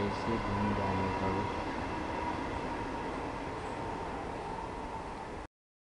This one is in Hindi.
ऐसे घूम जाने